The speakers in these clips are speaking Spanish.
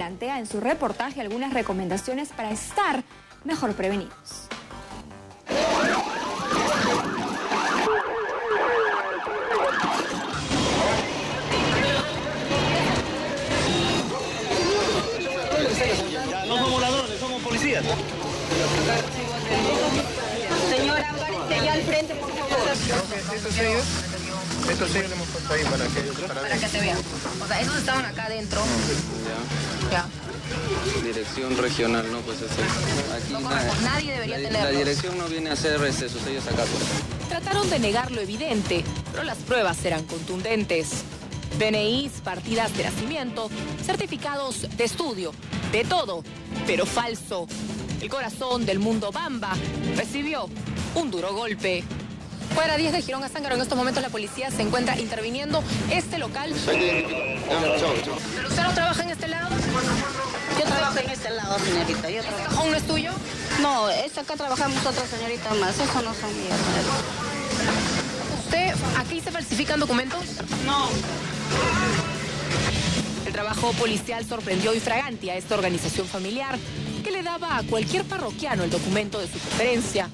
plantea en su reportaje algunas recomendaciones para estar mejor prevenidos. No somos ladrones, somos policías. Señora, párese allá al frente, por favor. Estos sellos, estos sellos le hemos puesto ahí para que, para Para que se vea. O sea, esos estaban acá adentro. Ya. Dirección regional, ¿no? Pues aquí No na- corresponde, nadie debería la, tenerlos. la dirección no viene a hacer este, sus sellos acá. pues. Trataron de negar lo evidente, pero las pruebas eran contundentes. DNIs, partidas de nacimiento, certificados de estudio, de todo, pero falso. El corazón del mundo Bamba recibió un duro golpe. Fuera 10 de Girón a Zángaro, en estos momentos la policía se encuentra interviniendo este local. ¿Pero usted no trabaja en este lado? Yo trabajo en este lado, señorita. Yo ¿Este cajón no es tuyo? No, es acá trabajamos otra señorita más. Eso no son mías. ¿Usted aquí se falsifican documentos? No. El trabajo policial sorprendió y fragante a esta organización familiar que le daba a cualquier parroquiano el documento de su preferencia,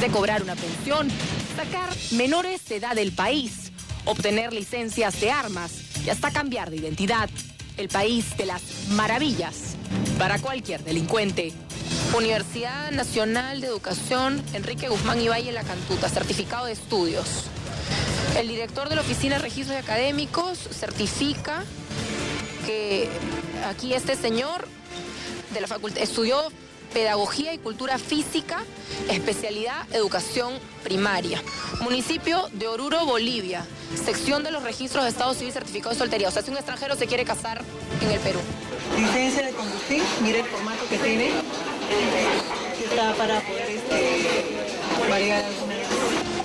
de cobrar una pensión, sacar menores de edad del país, obtener licencias de armas y hasta cambiar de identidad. El país de las maravillas para cualquier delincuente. Universidad Nacional de Educación Enrique Guzmán y Valle La Cantuta, certificado de estudios. El director de la Oficina de Registros Académicos certifica que aquí este señor de la facultad estudió Pedagogía y Cultura Física, especialidad Educación Primaria. Municipio de Oruro, Bolivia. Sección de los registros de Estado Civil Certificado de Soltería. O sea, si un extranjero se quiere casar en el Perú. licencia de conducir, mire el formato que tiene, está para poder este, variar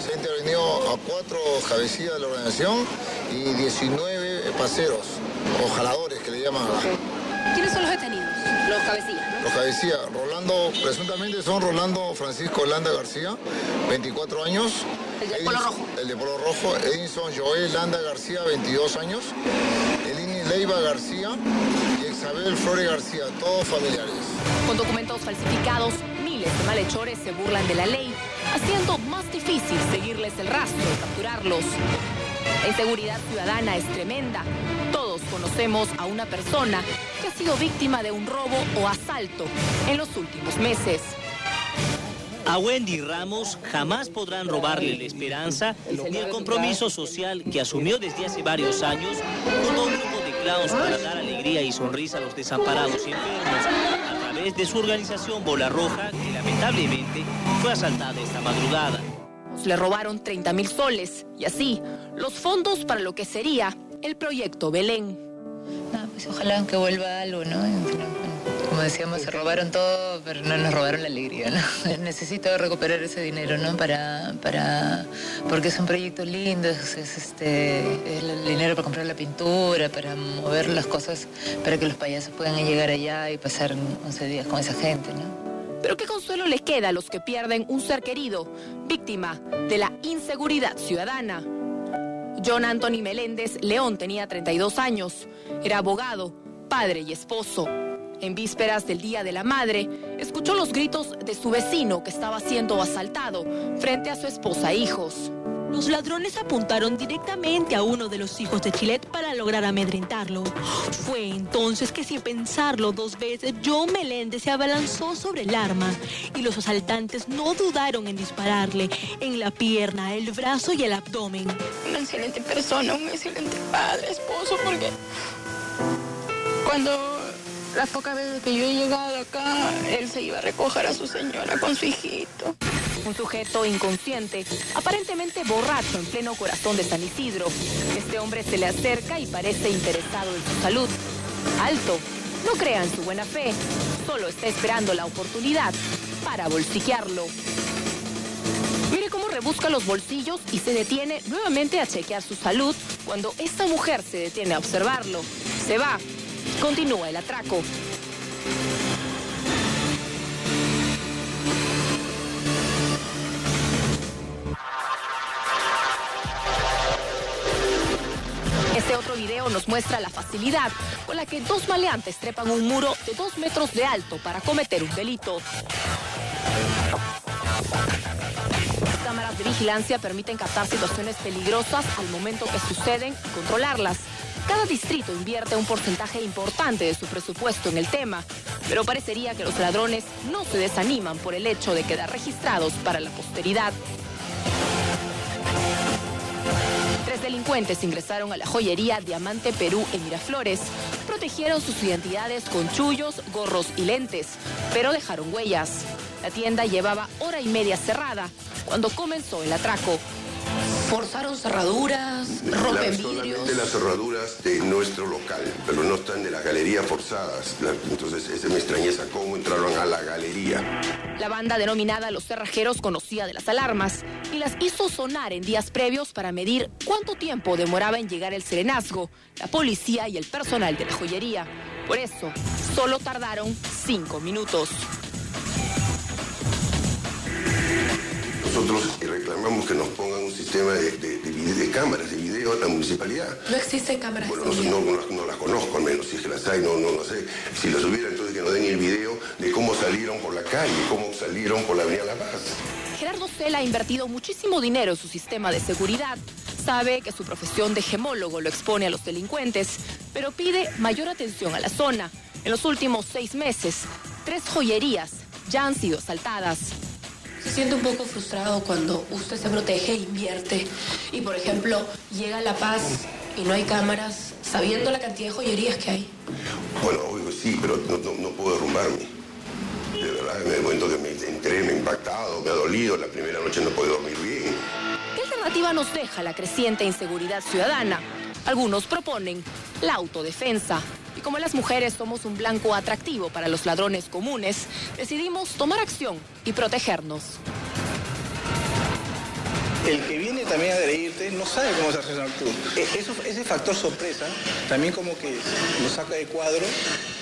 Se ha intervenido a cuatro cabecillas de la organización y 19 paseros o jaladores que le llaman a la- ¿Quiénes son los detenidos? Los cabecillas, ¿no? los cabecillas. Rolando, presuntamente son Rolando Francisco Landa García, 24 años. El de polo rojo. El de polo rojo. Edison Joel Landa García, 22 años. Elini Leiva García y Isabel Flores García, todos familiares. Con documentos falsificados, miles de malhechores se burlan de la ley, haciendo más difícil seguirles el rastro y capturarlos. La inseguridad ciudadana es tremenda. Conocemos a una persona que ha sido víctima de un robo o asalto en los últimos meses. A Wendy Ramos jamás podrán robarle la esperanza ni el compromiso social que asumió desde hace varios años a un grupo de clowns para dar alegría y sonrisa a los desamparados y enfermos a través de su organización Bola Roja que lamentablemente fue asaltada esta madrugada. Le robaron 30 mil soles y así los fondos para lo que sería el proyecto Belén. No, pues ojalá que vuelva algo, ¿no? Como decíamos, se robaron todo, pero no nos robaron la alegría, ¿no? Necesito recuperar ese dinero, ¿no? Para, para, porque es un proyecto lindo, es, es, este, es el dinero para comprar la pintura, para mover las cosas, para que los payasos puedan llegar allá y pasar 11 días con esa gente, ¿no? Pero qué consuelo les queda a los que pierden un ser querido, víctima de la inseguridad ciudadana. John Anthony Meléndez León tenía 32 años, era abogado, padre y esposo. En vísperas del Día de la Madre, escuchó los gritos de su vecino que estaba siendo asaltado frente a su esposa e hijos. Los ladrones apuntaron directamente a uno de los hijos de Chilet para lograr amedrentarlo. Fue entonces que sin pensarlo dos veces, John Meléndez se abalanzó sobre el arma y los asaltantes no dudaron en dispararle en la pierna, el brazo y el abdomen. Una excelente persona, un excelente padre, esposo, porque cuando las pocas veces que yo he llegado acá, él se iba a recoger a su señora con su hijito. Un sujeto inconsciente, aparentemente borracho en pleno corazón de San Isidro. Este hombre se le acerca y parece interesado en su salud. Alto, no crea en su buena fe, solo está esperando la oportunidad para bolsiquearlo. Mire cómo rebusca los bolsillos y se detiene nuevamente a chequear su salud cuando esta mujer se detiene a observarlo. Se va. Continúa el atraco. Otro video nos muestra la facilidad con la que dos maleantes trepan un muro de dos metros de alto para cometer un delito. Cámaras de vigilancia permiten captar situaciones peligrosas al momento que suceden y controlarlas. Cada distrito invierte un porcentaje importante de su presupuesto en el tema, pero parecería que los ladrones no se desaniman por el hecho de quedar registrados para la posteridad. Delincuentes ingresaron a la joyería Diamante Perú en Miraflores. Protegieron sus identidades con chullos, gorros y lentes, pero dejaron huellas. La tienda llevaba hora y media cerrada cuando comenzó el atraco. Forzaron cerraduras, rompen vidrios. las cerraduras de nuestro local, pero no están de las galerías forzadas. Entonces, esa es mi extrañeza, cómo entraron a la galería. La banda denominada Los Cerrajeros conocía de las alarmas y las hizo sonar en días previos para medir cuánto tiempo demoraba en llegar el serenazgo, la policía y el personal de la joyería. Por eso, solo tardaron cinco minutos. Nosotros reclamamos que nos pongan un sistema de, de- de vide- de cámaras de video en la municipalidad. No existen cámaras. Bueno, no, no, no las- no las conozco al menos, si es que las hay, no, no, no sé. Si las hubiera, entonces que nos den el video de cómo salieron por la calle, cómo salieron por la Avenida La Paz. Gerardo Cela ha invertido muchísimo dinero en su sistema de seguridad. Sabe que su profesión de gemólogo lo expone a los delincuentes, pero pide mayor atención a la zona. En los últimos seis meses, tres joyerías ya han sido asaltadas. Se siente un poco frustrado cuando usted se protege e invierte. Y por ejemplo, llega a La Paz y no hay cámaras, sabiendo la cantidad de joyerías que hay. Bueno, obvio, sí, pero no, no- no puedo derrumbarme. De verdad, en el momento que me entré, me ha impactado, me ha dolido. La primera noche no puedo dormir bien. ¿Qué alternativa nos deja la creciente inseguridad ciudadana? Algunos proponen la autodefensa. Como las mujeres somos un blanco atractivo para los ladrones comunes, decidimos tomar acción y protegernos. El que viene también a agredirte no sabe cómo se reaccionar tú. E- ese factor sorpresa también como que lo saca de cuadro,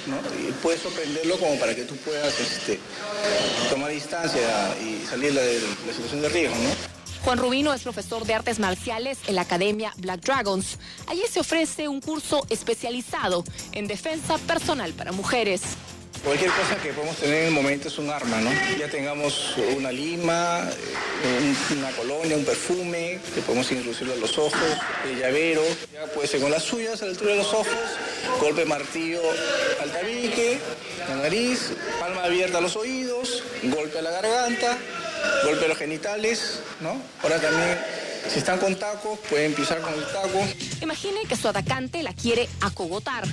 ¿no? Y puede sorprenderlo como para que tú puedas este, tomar distancia y salir de la situación de riesgo, ¿no? Juan Rubino es profesor de artes marciales en la Academia Black Dragons. Allí se ofrece un curso especializado en defensa personal para mujeres. Cualquier cosa que podemos tener en el momento es un arma, ¿no? Ya tengamos una lima, un- una colonia, un perfume, que podemos introducirlo a los ojos, el llavero, ya puede ser con las suyas a la altura de los ojos, golpe martillo al tabique, la nariz, palma abierta a los oídos, golpe a la garganta, golpe a los genitales, ¿no? Ahora también, si están con tacos, pueden pisar con el taco. Imagine que su atacante la quiere acogotar.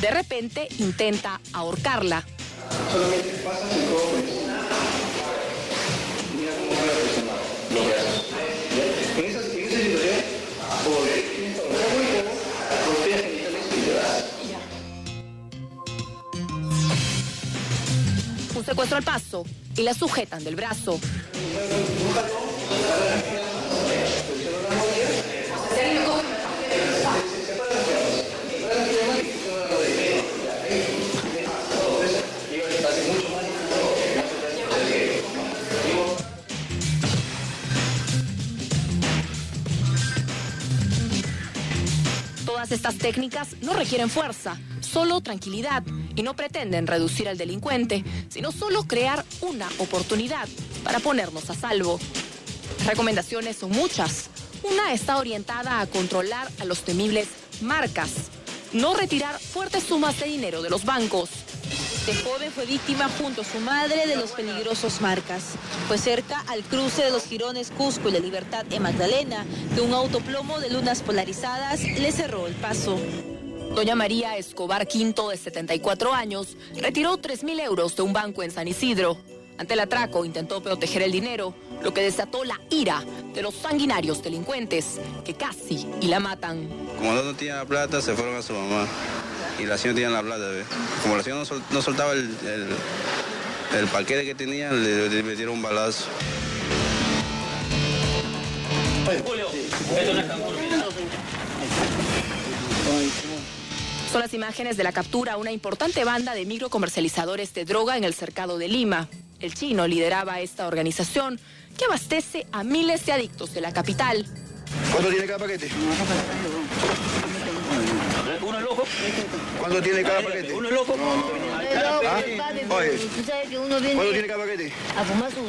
De repente intenta ahorcarla. Solamente pasas secuestro al paso y la sujetan del brazo. Todas estas técnicas no requieren fuerza, solo tranquilidad y no pretenden reducir al delincuente, sino solo crear una oportunidad para ponernos a salvo. Recomendaciones son muchas. Una está orientada a controlar a los temibles marcas, no retirar fuertes sumas de dinero de los bancos. Este joven fue víctima junto a su madre de los peligrosos marcas. Fue cerca al cruce de los girones Cusco y La Libertad en Magdalena que un autoplomo de lunas polarizadas le cerró el paso. Doña María Escobar Quinto, de 74 años, retiró 3 mil euros de un banco en San Isidro. Ante el atraco intentó proteger el dinero, lo que desató la ira de los sanguinarios delincuentes que casi y la matan. Como no tenían la plata, se fueron a su mamá. Y la señora tenía la plata, ¿ve? Como la señora no, sol- no soltaba el, el- el paquete que tenía, le, le metieron un balazo. Son las imágenes de la captura a una importante banda de microcomercializadores de droga en el cercado de Lima. El chino lideraba esta organización que abastece a miles de adictos de la capital. ¿Cuánto tiene cada paquete? Uno loco. ¿Cuánto tiene cada paquete? Uno loco. ¿Ah? Oye, ¿cuánto tiene cada paquete? A fumar su...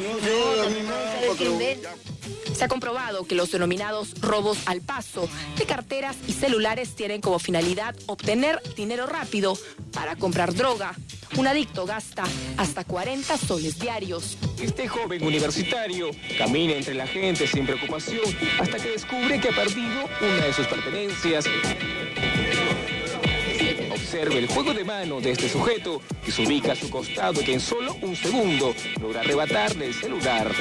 Se ha comprobado que los denominados robos al paso de carteras y celulares tienen como finalidad obtener dinero rápido para comprar droga. Un adicto gasta hasta 40 soles diarios. Este joven universitario camina entre la gente sin preocupación hasta que descubre que ha perdido una de sus pertenencias. Observe el juego de mano de este sujeto que se ubica a su costado y que en solo un segundo logra arrebatarle el celular.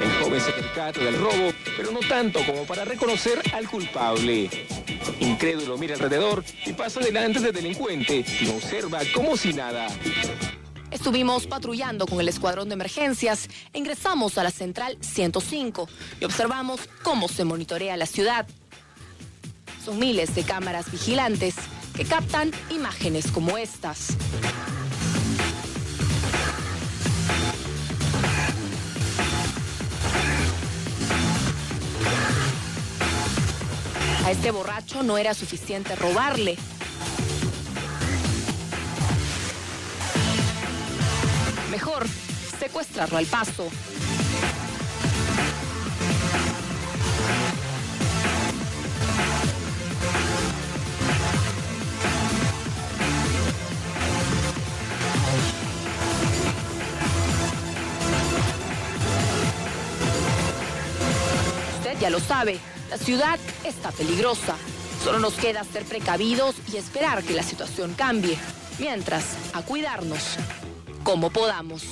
El joven se percata del robo, pero no tanto como para reconocer al culpable. Incrédulo mira alrededor y pasa delante del delincuente y observa como si nada. Estuvimos patrullando con el escuadrón de emergencias, ingresamos a la central 105 y observamos cómo se monitorea la ciudad. Son miles de cámaras vigilantes que captan imágenes como estas. A este borracho no era suficiente robarle. Mejor secuestrarlo al paso. Ya lo sabe, la ciudad está peligrosa. Solo nos queda ser precavidos y esperar que la situación cambie. Mientras, a cuidarnos como podamos.